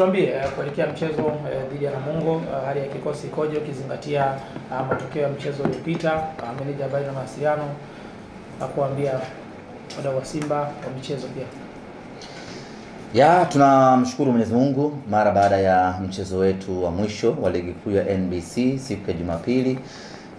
tuambie uh, kuelekea mchezo dhidi dhidi ya Namungo uh, hali ya kikosi ikoje ukizingatia uh, matokeo ya mchezo uliopita? Ah, Meneja habari na mawasiliano akuambia wadau wa Simba wa michezo pia. Ya, tunamshukuru Mwenyezi Mungu mara baada ya mchezo wetu wa mwisho wa ligi kuu ya NBC siku ya Jumapili.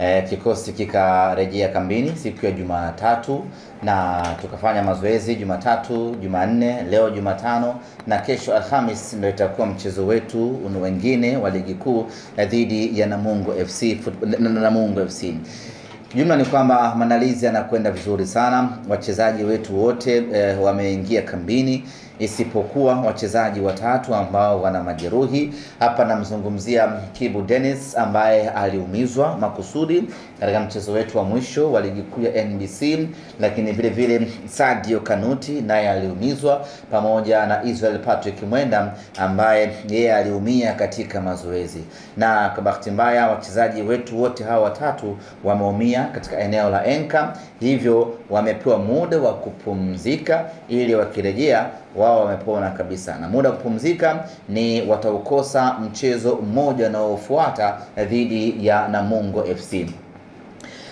E, kikosi kikarejea kambini siku ya Jumatatu na tukafanya mazoezi Jumatatu, Jumanne, leo Jumatano na kesho Alhamis ndio itakuwa mchezo wetu wengine wa ligi kuu eh, dhidi ya Namungo FC na- na- Namungo FC. Jumla ni kwamba maandalizi yanakwenda vizuri sana. Wachezaji wetu wote eh, wameingia kambini isipokuwa wachezaji watatu ambao wana majeruhi. Hapa namzungumzia Kibu Dennis ambaye aliumizwa makusudi katika mchezo wetu wa mwisho wa ligi kuu ya NBC, lakini vile vile Sadio Kanuti naye aliumizwa pamoja na Israel Patrick Mwenda ambaye yeye aliumia katika mazoezi, na kwa bahati mbaya wachezaji wetu wote hawa watatu wameumia katika eneo la enka, hivyo wamepewa muda wa kupumzika ili wakirejea wao wamepona kabisa, na muda wa kupumzika ni wataukosa mchezo mmoja unaofuata dhidi ya Namungo FC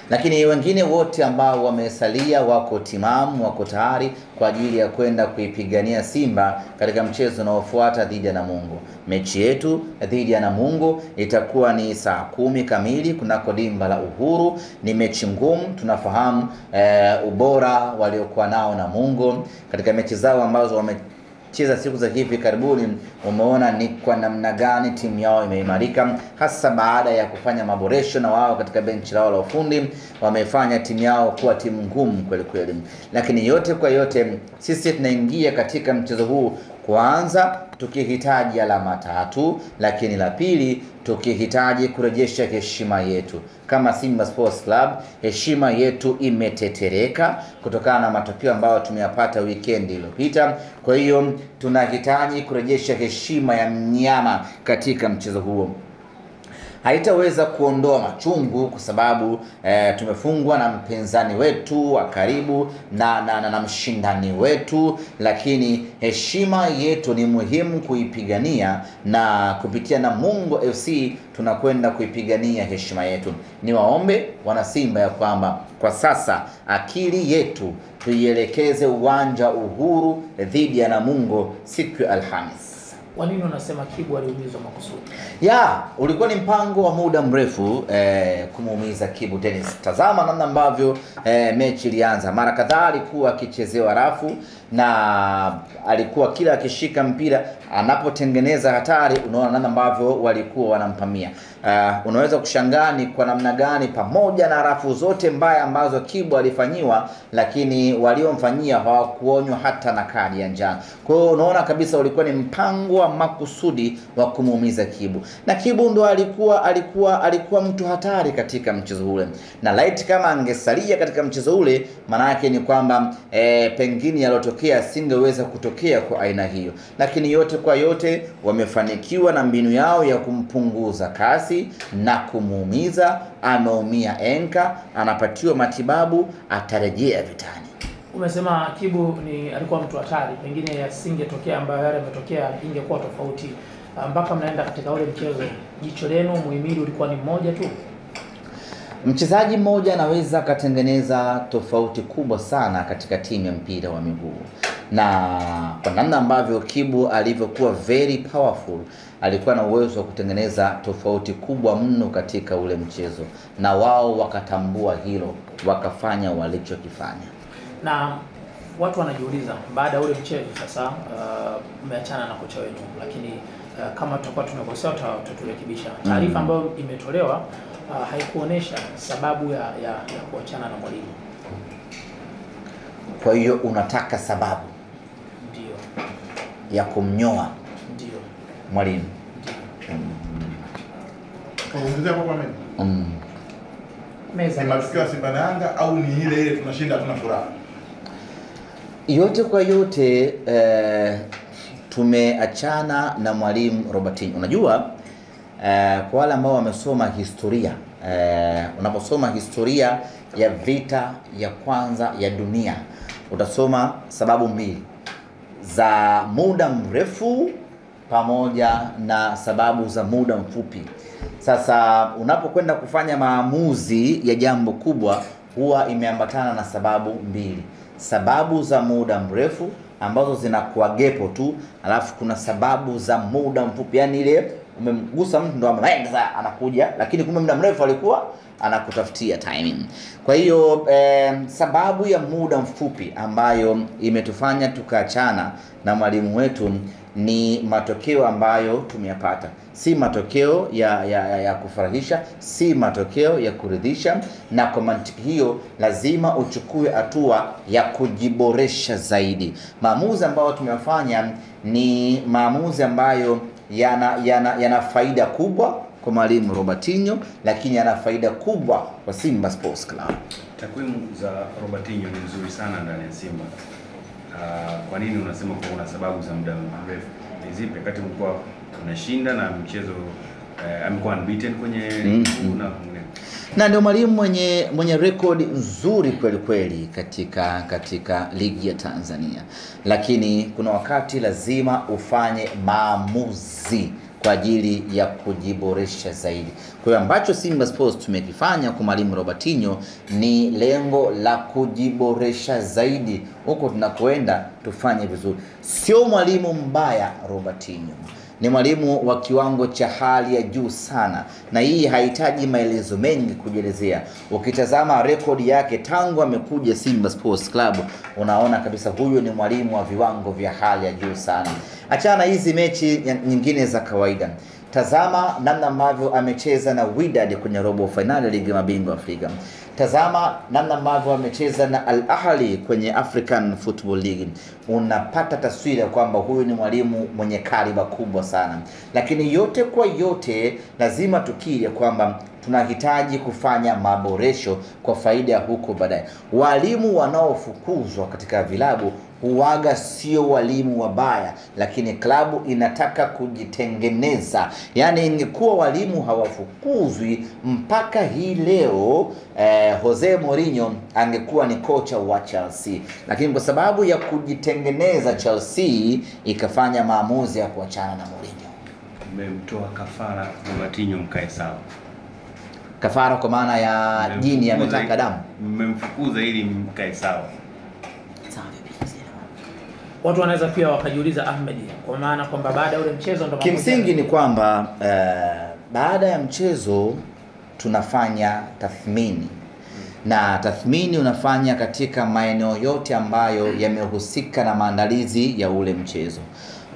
lakini wengine wote ambao wamesalia wako timamu, wako tayari kwa ajili ya kwenda kuipigania Simba katika mchezo unaofuata dhidi ya Namungo. Mechi yetu dhidi ya Namungo itakuwa ni saa kumi kamili kunako dimba la Uhuru. Ni mechi ngumu, tunafahamu e, ubora waliokuwa nao Namungo katika mechi zao ambazo wame cheza siku za hivi karibuni, umeona ni kwa namna gani timu yao imeimarika, hasa baada ya kufanya maboresho na wao katika benchi lao la ufundi wamefanya timu yao kuwa timu ngumu kweli kweli. Lakini yote kwa yote, sisi tunaingia katika mchezo huu kwanza tukihitaji alama tatu, lakini la pili tukihitaji kurejesha heshima yetu kama Simba Sports Club. Heshima yetu imetetereka kutokana na matokeo ambayo tumeyapata weekend iliyopita. Kwa hiyo tunahitaji kurejesha heshima ya mnyama katika mchezo huo haitaweza kuondoa machungu kwa sababu e, tumefungwa na mpinzani wetu wa karibu na, na, na, na mshindani wetu, lakini heshima yetu ni muhimu kuipigania, na kupitia Namungo FC tunakwenda kuipigania heshima yetu. Ni Niwaombe wanasimba ya kwamba kwa sasa akili yetu tuielekeze uwanja Uhuru dhidi ya Namungo siku ya Alhamis. Kwa nini unasema Kibu aliumizwa makusudi? Ya, ulikuwa ni mpango wa muda mrefu eh, kumuumiza Kibu Dennis. Tazama namna ambavyo eh, mechi ilianza. Mara kadhaa alikuwa akichezewa rafu na alikuwa kila akishika mpira anapotengeneza hatari, unaona namna ambavyo walikuwa wanampamia. Uh, unaweza kushangaa ni kwa namna gani, pamoja na rafu zote mbaya ambazo Kibu alifanyiwa, lakini waliomfanyia hawakuonywa hata na kadi ya njano. Kwa hiyo unaona kabisa ulikuwa ni mpango wa makusudi wa kumuumiza Kibu, na Kibu ndo alikuwa alikuwa alikuwa mtu hatari katika mchezo ule, na light kama angesalia katika mchezo ule, maana yake ni kwamba eh, pengine yalotokea singeweza kutokea kwa aina hiyo, lakini yote kwa yote wamefanikiwa na mbinu yao ya kumpunguza kasi na kumuumiza. Ameumia enka, anapatiwa matibabu, atarejea vitani. Umesema Kibu ni alikuwa mtu hatari, pengine yasingetokea ambayo yale yametokea, ingekuwa tofauti. Ah, Mpaka mnaenda katika ule mchezo, jicho lenu muhimili ulikuwa ni mmoja tu. Mchezaji mmoja anaweza akatengeneza tofauti kubwa sana katika timu ya mpira wa miguu, na kwa namna ambavyo Kibu alivyokuwa very powerful, alikuwa na uwezo wa kutengeneza tofauti kubwa mno katika ule mchezo, na wao wakatambua hilo, wakafanya walichokifanya. na watu wanajiuliza baada ya ule mchezo sasa, uh, umeachana na kocha wenu, lakini uh, kama tutakuwa tumekosea taarifa utaturekebisha. Taarifa ambayo imetolewa uh, haikuonesha sababu ya, ya, ya kuachana na mwalimu. Kwa hiyo unataka sababu Ndio, ya kumnyoa ndio, mwalimu ndio. Kaongezea kwa mimi. mm. Meza Ni matukio ya Simba na Yanga au ni ile ile tunashinda hatuna furaha? Yote kwa yote eh, tumeachana na mwalimu Robertinho. Unajua eh, kwa wale ambao wamesoma historia eh, unaposoma historia ya vita ya kwanza ya dunia utasoma sababu mbili. Za muda mrefu pamoja na sababu za muda mfupi. Sasa unapokwenda kufanya maamuzi ya jambo kubwa, huwa imeambatana na sababu mbili, sababu za muda mrefu ambazo zinakuwa gepo tu, alafu kuna sababu za muda mfupi, yani ile umemgusa mtu ndo anaenda anakuja, lakini kumbe muda mrefu alikuwa anakutafutia timing. Kwa hiyo eh, sababu ya muda mfupi ambayo imetufanya tukaachana na mwalimu wetu ni matokeo ambayo tumeyapata, si matokeo ya, ya, ya, ya kufurahisha, si matokeo ya kuridhisha, na kwa mantiki hiyo lazima uchukue hatua ya kujiboresha zaidi. Maamuzi ambayo tumeyafanya ni maamuzi ambayo yana, yana, yana faida kubwa kwa mwalimu Robertinho, lakini yana faida kubwa kwa Simba Sports Club. Takwimu za Robertinho ni nzuri sana ndani ya Simba. Uh, kwa nini unasema kuwa una sababu za muda mrefu? Ni zipi? Wakati mlikuwa unashinda na mchezo uh, amekuwa unbeaten kwenye Mm, -hmm. na na ndio mwalimu mwenye mwenye rekodi nzuri kweli kweli katika katika ligi ya Tanzania, lakini kuna wakati lazima ufanye maamuzi kwa ajili ya kujiboresha zaidi. Kwa hiyo ambacho Simba Sports tumekifanya kwa mwalimu Robertinho ni lengo la kujiboresha zaidi, huko tunakoenda tufanye vizuri. Sio mwalimu mbaya Robertinho, ni mwalimu wa kiwango cha hali ya juu sana, na hii hahitaji maelezo mengi kujielezea. Ukitazama rekodi yake tangu amekuja Simba Sports Club, unaona kabisa huyu ni mwalimu wa viwango vya hali ya juu sana. Achana hizi mechi nyingine za kawaida, tazama namna ambavyo amecheza na Wydad kwenye robo fainali ya ligi ya mabingwa Afrika. Tazama namna ambavyo amecheza na Al Ahly kwenye African Football League. Unapata taswira kwamba huyu ni mwalimu mwenye kaliba kubwa sana, lakini yote kwa yote, lazima tukiri kwamba tunahitaji kufanya maboresho kwa faida ya huko baadaye. Walimu wanaofukuzwa katika vilabu huwaga sio walimu wabaya, lakini klabu inataka kujitengeneza. Yaani, ingekuwa walimu hawafukuzwi mpaka hii leo eh, Jose Mourinho angekuwa ni kocha wa Chelsea, lakini kwa sababu ya kujitengeneza Chelsea ikafanya maamuzi ya kuachana na Mourinho. mmemtoa kafara Robertinho mkae sawa. Kafara kwa maana ya jini ametaka damu. Mmemfukuza ili mkae sawa. Watu wanaweza pia wakajiuliza Ahmed, kwa maana kwamba baada ya ule mchezo ndo Kimsingi ni kwamba uh, baada ya mchezo tunafanya tathmini. Na tathmini unafanya katika maeneo yote ambayo yamehusika na maandalizi ya ule mchezo.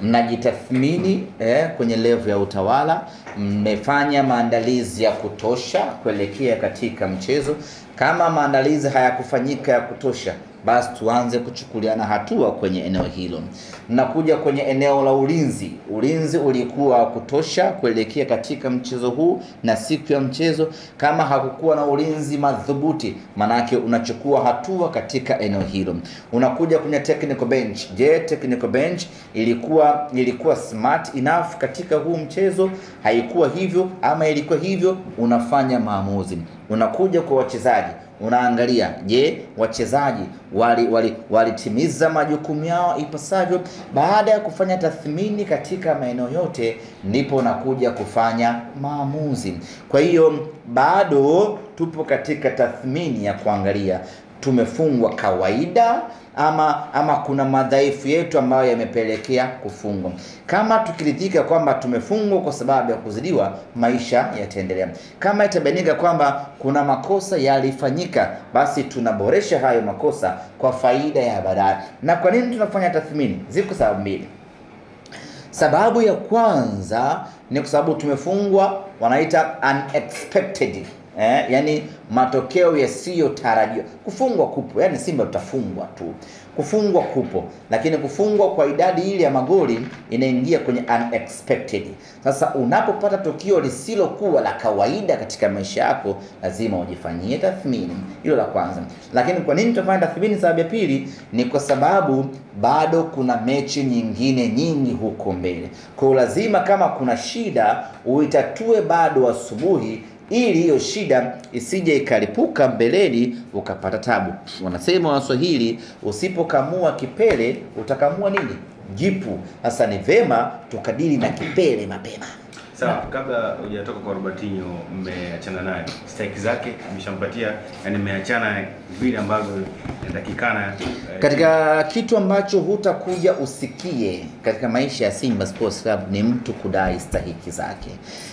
Mnajitathmini eh, kwenye levu ya utawala, mmefanya maandalizi ya kutosha kuelekea katika mchezo. Kama maandalizi hayakufanyika ya kutosha, basi tuanze kuchukuliana hatua kwenye eneo hilo. Nakuja kwenye eneo la ulinzi. Ulinzi ulikuwa wa kutosha kuelekea katika mchezo huu na siku ya mchezo. Kama hakukuwa na ulinzi madhubuti, manake unachukua hatua katika eneo hilo. Unakuja kwenye technical bench. Je, technical bench ilikuwa ilikuwa smart enough katika huu mchezo? Haikuwa hivyo ama ilikuwa hivyo? Unafanya maamuzi. Unakuja kwa wachezaji unaangalia je, wachezaji wali wali walitimiza majukumu yao ipasavyo. Baada ya kufanya tathmini katika maeneo yote, ndipo unakuja kufanya maamuzi. Kwa hiyo bado tupo katika tathmini ya kuangalia tumefungwa kawaida ama ama kuna madhaifu yetu ambayo yamepelekea kufungwa. Kama tukiridhika kwamba tumefungwa kwa sababu ya kuzidiwa, maisha yataendelea. Kama itabainika kwamba kuna makosa yalifanyika, basi tunaboresha hayo makosa kwa faida ya baadaye. Na kwa nini tunafanya tathmini? Ziko sababu mbili. Sababu ya kwanza ni kwa sababu tumefungwa, wanaita unexpected eh, yani matokeo yasiyotarajiwa. Kufungwa kupo, yani Simba tutafungwa tu, kufungwa kupo, lakini kufungwa kwa idadi ile ya magoli inaingia kwenye unexpected. Sasa unapopata tukio lisilokuwa la kawaida katika maisha yako, lazima ujifanyie tathmini. Hilo la kwanza. Lakini kwa nini tutafanya tathmini? Sababu ya pili ni kwa sababu bado kuna mechi nyingine nyingi huko mbele, kwa lazima kama kuna shida uitatue bado asubuhi ili hiyo shida isije ikalipuka mbeleni ukapata tabu. Wanasema Waswahili, usipokamua kipele utakamua nini? jipu. Sasa ni vema tukadili na kipele mapema. Sawa, kabla hujatoka kwa Robertinho, mmeachana naye, stake zake mmeshampatia, yani mmeachana vile ambavyo inatakikana eh, Katika kitu ambacho hutakuja usikie katika maisha ya Simba Sports Club ni mtu kudai stahiki zake.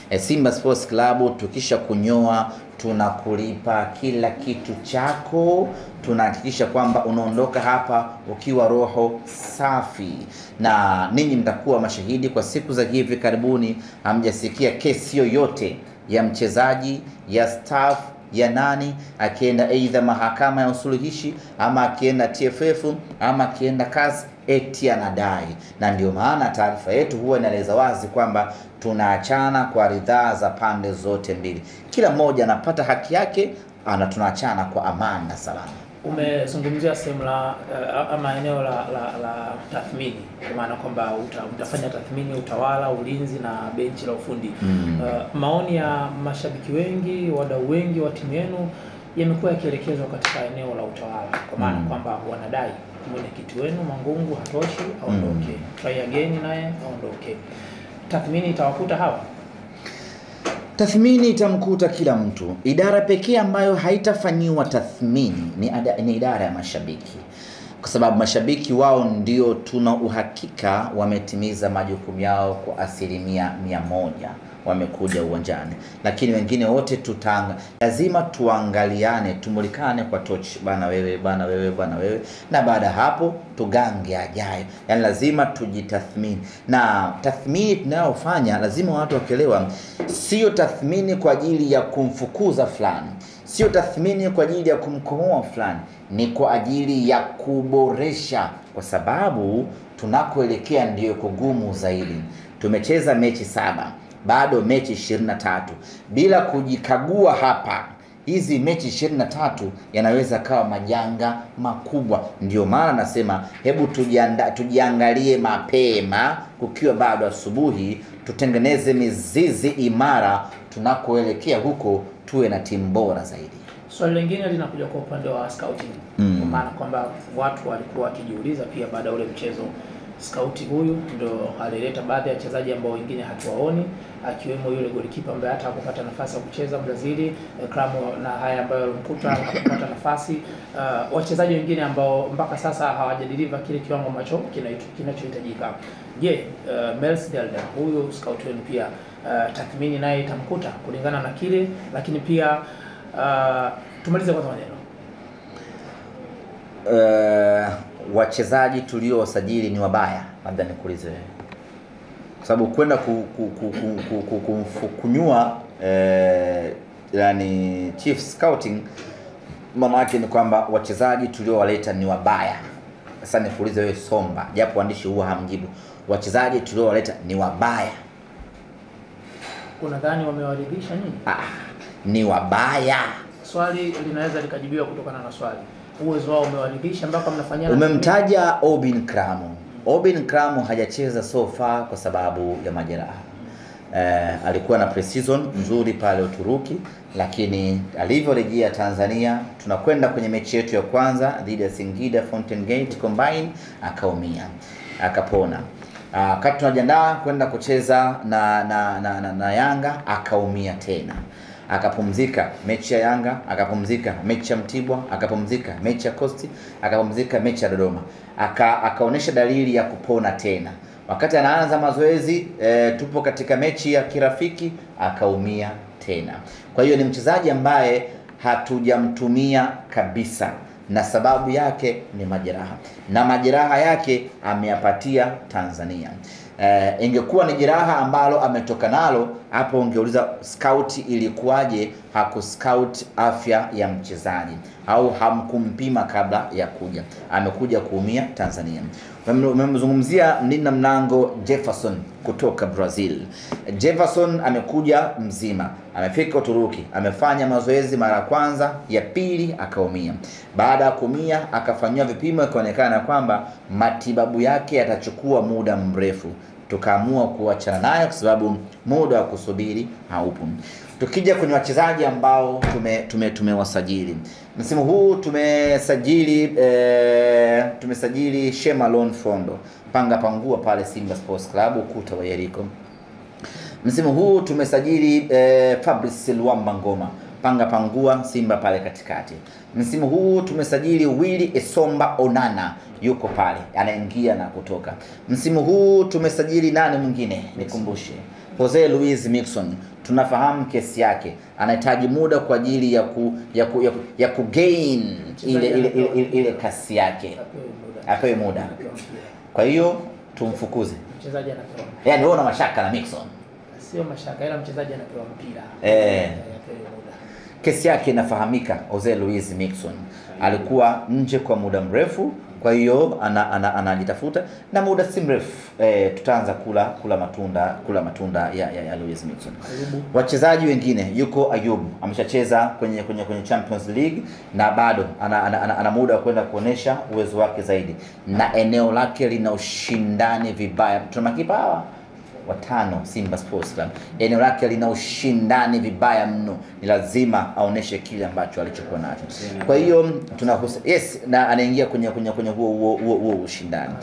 E, Simba Sports Club tukisha kunyoa tunakulipa kila kitu chako, tunahakikisha kwamba unaondoka hapa ukiwa roho safi, na ninyi mtakuwa mashahidi. Kwa siku za hivi karibuni hamjasikia kesi yoyote ya mchezaji ya staff ya nani akienda aidha mahakama ya usuluhishi ama akienda TFF ama akienda kazi eti anadai, na ndio maana taarifa yetu huwa inaeleza wazi kwamba tunaachana kwa ridhaa za pande zote mbili, kila mmoja anapata haki yake, ana tunaachana kwa amani na salama. Umezungumzia sehemu la uh, ama eneo la, la, la tathmini, kwa maana kwamba uta, utafanya tathmini utawala, ulinzi na benchi la ufundi Mm. uh, maoni ya mashabiki wengi, wadau wengi wa timu yenu yamekuwa yakielekezwa katika eneo la utawala, kwa maana Mm. kwamba wanadai mwenyekiti wenu Mangungu hatoshi, aondoke. Try again naye aondoke. Tathmini itawakuta hawa Tathmini itamkuta kila mtu. Idara pekee ambayo haitafanyiwa tathmini ni, ada, ni idara ya mashabiki, kwa sababu mashabiki wao ndio tuna uhakika wametimiza majukumu yao kwa asilimia mia moja. Wamekuja uwanjani, lakini wengine wote tutanga, lazima tuangaliane, tumulikane kwa tochi, bana wewe, bana wewe, bana wewe, na baada ya hapo tugange ajayo. Yani lazima tujitathmini, na tathmini tunayofanya lazima watu wakielewa, sio tathmini kwa ajili ya kumfukuza fulani, sio tathmini kwa ajili ya kumkomoa fulani, ni kwa ajili ya kuboresha, kwa sababu tunakoelekea ndiyo kugumu zaidi. Tumecheza mechi saba, bado mechi 23 bila kujikagua hapa hizi mechi 23 yanaweza kawa majanga makubwa. Ndio maana nasema hebu tujianda, tujiangalie mapema kukiwa bado asubuhi, tutengeneze mizizi imara, tunakoelekea huko tuwe na timu bora zaidi. Swali so, lingine linakuja kwa upande wa scouting Mm. kwa maana kwamba watu walikuwa wakijiuliza pia baada ya ule mchezo, skauti huyu ndo alileta baadhi ya wachezaji ambao wengine hatuwaoni, akiwemo yule golikipa ambaye hata hakupata nafasi ya kucheza Brazili, eh, Kramo na haya ambayo alimkuta hakupata nafasi, uh, wachezaji wengine ambao mpaka sasa hawajadiliva kile kiwango ambacho kinachohitajika. Je, uh, Delda huyu scout wenu pia uh, tathmini naye itamkuta kulingana na kile, lakini pia uh, tumalize kwanza maneno. Uh, wachezaji tuliowasajili ni wabaya, labda nikuulize. Kwa sababu kwenda kunyua eh, yani chief scouting, maana yake ni kwamba wachezaji tuliowaleta ni wabaya. Sasa nikuulize wewe Somba, japo waandishi huwa hamjibu, wachezaji tuliowaleta ni wabaya. unadhani wamewaridhisha nini? Ah, ni wabaya. Swali linaweza likajibiwa kutokana na swali. Uwezo wao umewaridhisha mpaka mnafanyana Umemtaja Obin Kramo. Obin Kramo hajacheza so far kwa sababu ya majeraha. Eh, alikuwa na pre-season nzuri pale Uturuki, lakini alivyorejea Tanzania, tunakwenda kwenye mechi yetu ya kwanza dhidi ya Singida Fountain Gate Combine, akaumia akapona. Ah, Wakati tunajiandaa kwenda kucheza na, na, na, na, na Yanga akaumia tena akapumzika mechi ya Yanga, akapumzika mechi ya Mtibwa, akapumzika mechi ya kosti akapumzika mechi ya Dodoma, aka akaonyesha dalili ya kupona tena. Wakati anaanza mazoezi e, tupo katika mechi ya kirafiki akaumia tena. Kwa hiyo ni mchezaji ambaye hatujamtumia kabisa na sababu yake ni majeraha, na majeraha yake ameyapatia Tanzania. E, ingekuwa ni jeraha ambalo ametoka nalo hapo, ungeuliza scout ilikuwaje hakuscout afya ya mchezaji au hamkumpima kabla ya kuja. Amekuja kuumia Tanzania. Umemzungumzia mlinda mlango Jefferson kutoka Brazil. Jefferson amekuja mzima, amefika Uturuki, amefanya mazoezi mara ya kwanza, ya pili akaumia. Baada ya kuumia, akafanyiwa vipimo, ikaonekana kwamba matibabu yake yatachukua muda mrefu. Tukaamua kuachana nayo kwa sababu muda wa kusubiri haupo. Tukija kwenye wachezaji ambao tume tume msimu huu tumesajili e, tumesajili Shemalon Fondo panga pangua pale Simba Sports Club ukuta wa Yeriko. Msimu huu tumesajili e, Fabrice Luamba Ngoma panga pangua Simba pale katikati. Msimu huu tumesajili Willy Esomba Onana yuko pale anaingia na kutoka. Msimu huu tumesajili nani mwingine nikumbushe, Jose Luis Mixon tunafahamu kesi yake, anahitaji muda kwa ajili ya ku, ya ku, ya, ku, ya ku gain ile ile, ile, ile, ile kasi yake, Apewe muda. Kwa hiyo tumfukuze. Mchezaji anapewa Yaani wewe una mashaka na Mixon. sio mashaka, ila mchezaji anapewa mpira Eh. Kesi yake inafahamika. Jose Luis Mixon alikuwa nje kwa muda mrefu, kwa hiyo ana- ana- anajitafuta na muda si mrefu e, tutaanza kula kula matunda kula matunda ya, ya, ya Luis Mixon. Wachezaji wengine yuko Ayub ameshacheza kwenye kwenye kwenye Champions League na bado ana, ana, ana, ana muda wa kwenda kuonesha uwezo wake zaidi, na eneo lake lina ushindani vibaya. Tuna makipa hawa watano Simba Sports Club, eneo lake lina ushindani vibaya mno, ni lazima aoneshe kile ambacho alichokuwa nacho. Kwa hiyo tunahusa yes, na anaingia kwenye kwenye kwenye huo huo huo, huo ushindani.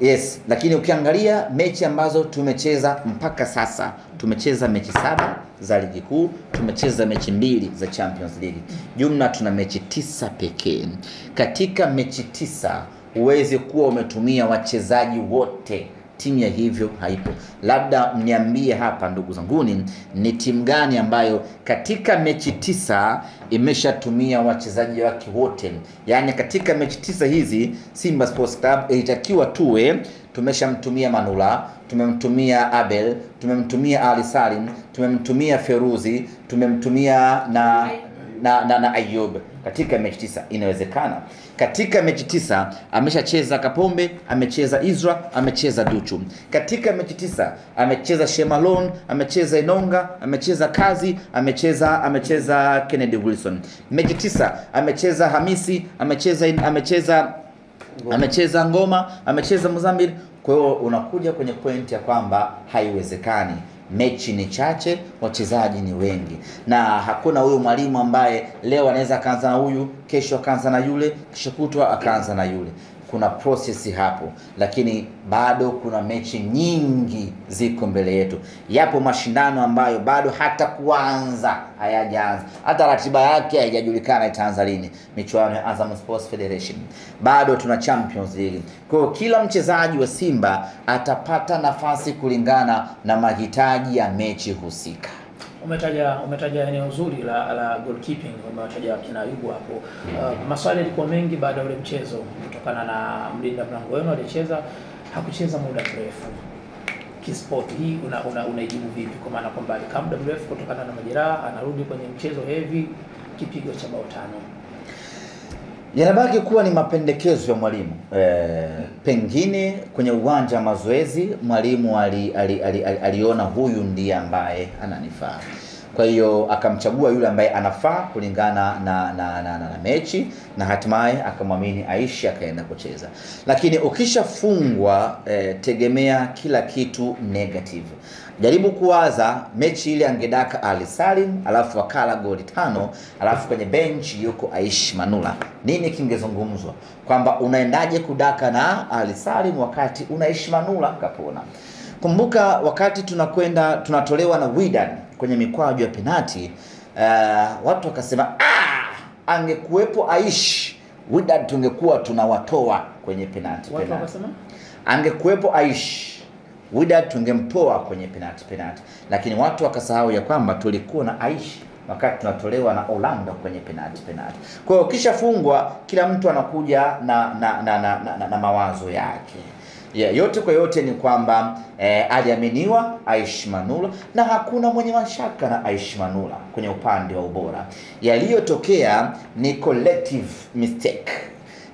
Yes, lakini ukiangalia mechi ambazo tumecheza mpaka sasa, tumecheza mechi saba za ligi kuu, tumecheza mechi mbili za Champions League, jumla tuna mechi tisa pekee. Katika mechi tisa huwezi kuwa umetumia wachezaji wote timu ya hivyo haipo. Labda mniambie hapa, ndugu zanguni, ni timu gani ambayo katika mechi tisa imeshatumia wachezaji wake wote? Yaani katika mechi tisa hizi Simba Sports Club ilitakiwa tuwe tumeshamtumia Manula, tumemtumia Abel, tumemtumia Ali Salim, tumemtumia Feruzi, tumemtumia na na, na, na Ayub katika mechi tisa. Inawezekana katika mechi tisa ameshacheza Kapombe, amecheza Izra, amecheza Duchu. Katika mechi tisa amecheza Shemalon, amecheza Inonga, amecheza Kazi, amecheza amecheza Kennedy Wilson. Mechi tisa amecheza Hamisi, amecheza amecheza amecheza Ngoma, amecheza Mozambique. Kwa hiyo unakuja kwenye pointi ya kwamba haiwezekani. Mechi ni chache, wachezaji ni wengi, na hakuna huyu mwalimu ambaye leo anaweza akaanza na huyu, kesho akaanza na yule, kesho kutwa akaanza na yule. Kuna process hapo, lakini bado kuna mechi nyingi ziko mbele yetu. Yapo mashindano ambayo bado hata kuanza hayajaanza, hata ratiba yake haijajulikana itaanza lini. Michuano ya Azam Sports Federation, bado tuna Champions League. Kwa hiyo kila mchezaji wa Simba atapata nafasi kulingana na mahitaji ya mechi husika. Umetaja umetaja eneo zuri la la goalkeeping, umetaja kina Ayubu hapo. Uh, maswali yalikuwa mengi baada ya ule mchezo kutokana na mlinda mlango wenu alicheza hakucheza muda mrefu. Kisport hii una, una, unaijibu vipi? Kwa maana kwamba alikaa muda mrefu kutokana na majeraha, anarudi kwenye mchezo heavy, kipigo cha bao tano. Yanabaki kuwa ni mapendekezo ya mwalimu. E, pengine kwenye uwanja wa mazoezi mwalimu ali, ali, ali, ali, aliona huyu ndiye ambaye ananifaa kwa hiyo akamchagua yule ambaye anafaa kulingana na, na, na, na, na mechi na hatimaye akamwamini Aisha akaenda kucheza lakini ukishafungwa eh, tegemea kila kitu negative jaribu kuwaza mechi ile angedaka Ali Salim alafu akala goli tano alafu kwenye bench yuko Aishi Manula, nini kingezungumzwa? Kwamba unaendaje kudaka na Ali Salim wakati unaishi Manula kapona. Kumbuka wakati tunakwenda tunatolewa na Wydad kwenye mikwaju ya penati uh, watu wakasema ah, angekuwepo Aishi Wydad tungekuwa tunawatoa kwenye penati penati wakasema angekuwepo Aish Wydad tungemtoa kwenye penati penati, lakini watu wakasahau ya kwamba tulikuwa na Aish wakati tunatolewa na Orlando kwenye penati penati. Kwa hiyo kishafungwa, kila mtu anakuja na na, na, na, na, na, na mawazo yake. Yeah, yote kwa yote ni kwamba eh, aliaminiwa Aish Manula na hakuna mwenye mashaka na Aish Manula kwenye upande wa ubora. Yaliyotokea ni collective mistake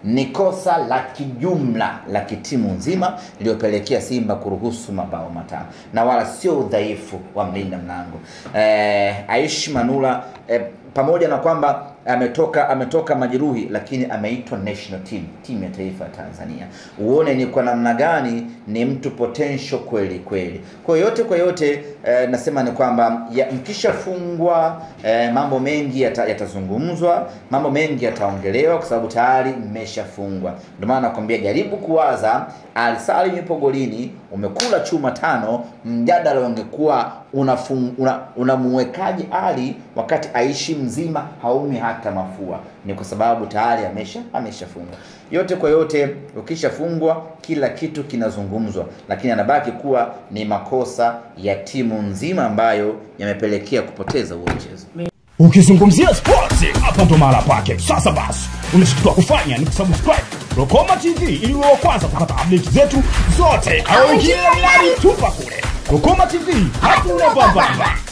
ni kosa la kijumla la kitimu nzima iliyopelekea Simba kuruhusu mabao matano na wala sio udhaifu wa mlinda mlango eh, Aishi Manula eh, pamoja na kwamba ametoka ametoka majeruhi, lakini ameitwa national team, timu ya taifa ya Tanzania. Uone ni kwa namna gani ni mtu potential kweli kweli. Kwa yote kwa yote eh, nasema ni kwamba mkishafungwa eh, mambo mengi yata- yatazungumzwa, mambo mengi yataongelewa kwa sababu tayari mmeshafungwa. Ndio maana nakwambia jaribu kuwaza Al Salim yupo golini, umekula chuma tano, mjadala ungekuwa unafung- una, una Ali wakati aishi mzima haumi hata mafua. Ni kwa sababu tayari amesha ameshafungwa. Yote kwa yote, ukishafungwa kila kitu kinazungumzwa, lakini anabaki kuwa ni makosa ya timu nzima ambayo yamepelekea kupoteza huo mchezo. Ukizungumzia sports hapa ndo mahala pake. Sasa basi, unachotakiwa kufanya ni kusubscribe Rokoma TV ili uwe wa kwanza kupata update zetu zote. Au ingia tupa kule Rokoma TV, hakuna bambamba.